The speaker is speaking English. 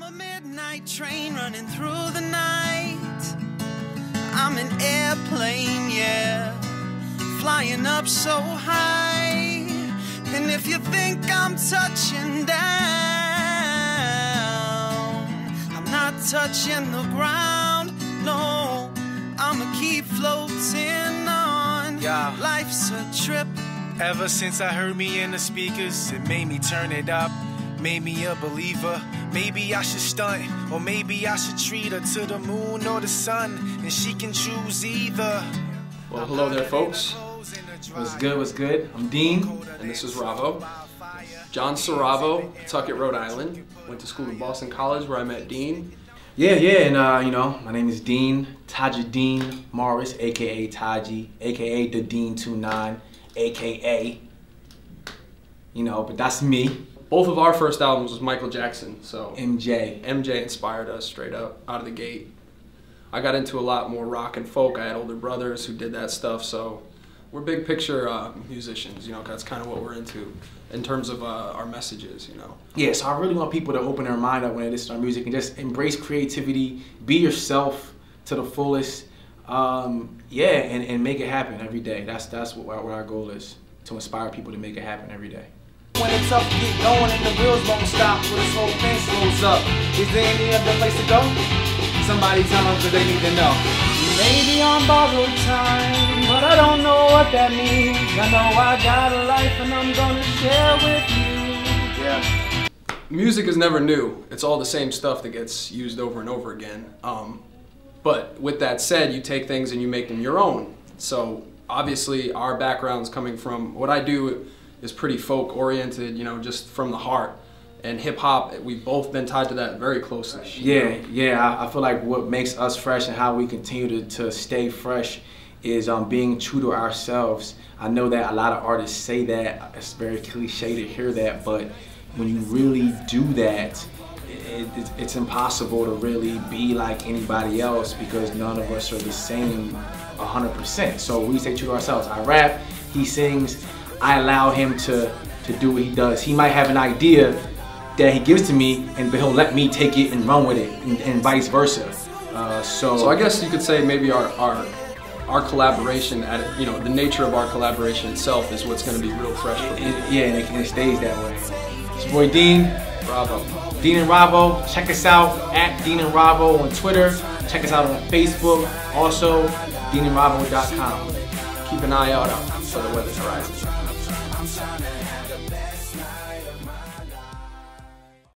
I'm a midnight train running through the night. I'm an airplane, yeah, flying up so high. And if you think I'm touching down, I'm not touching the ground. No, I'ma keep floating on. Yeah. Life's a trip. Ever since I heard me in the speakers, it made me turn it up, made me a believer. Maybe I should stunt, or maybe I should treat her to the moon or the sun, and she can choose either. Well, hello there, folks. What's good? What's good? I'm Dean. And this is Ravo. John Saravo, Tucket, Rhode Island. Went to school at Boston College where I met Dean. Yeah, yeah, and uh, you know, my name is Dean Tajuddin Morris, aka Taji, aka the Dean 29, aka you know, but that's me, Both of our first albums was Michael Jackson, so MJ. MJ inspired us straight up out of the gate. I got into a lot more rock and folk. I had older brothers who did that stuff, so we're big picture uh, musicians. You know, that's kind of what we're into in terms of uh, our messages. You know. Yeah, so I really want people to open their mind up when they listen to our music and just embrace creativity, be yourself to the fullest. Um, yeah, and, and make it happen every day. That's that's what, what our goal is to inspire people to make it happen every day. When it's up, get going and the wheels won't stop when this whole fence rolls up. Is there any other place to go? Somebody tell them cause they need to know. Maybe on borrowed time, but I don't know what that means. I know I got a life and I'm gonna share with you. Yeah. music is never new. It's all the same stuff that gets used over and over again. Um, but with that said, you take things and you make them your own. So obviously, our backgrounds coming from what I do is pretty folk oriented, you know, just from the heart. And hip hop, we've both been tied to that very closely. Yeah, know? yeah. I, I feel like what makes us fresh and how we continue to, to stay fresh is um, being true to ourselves. I know that a lot of artists say that. It's very cliche to hear that, but when you really do that, it, it, it's impossible to really be like anybody else because none of us are the same 100%. So we stay true to ourselves. I rap, he sings, I allow him to, to do what he does. He might have an idea that he gives to me, and but he'll let me take it and run with it, and, and vice versa. Uh, so, So I guess you could say maybe our our our collaboration at you know the nature of our collaboration itself is what's going to be real fresh for it, people. yeah, and it, and it stays that way. It's your boy Dean, Ravo. Dean and Ravo. Check us out at Dean and Ravo on Twitter. Check us out on Facebook. Also, DeanandRavo.com keep an eye out for the weather's horizon.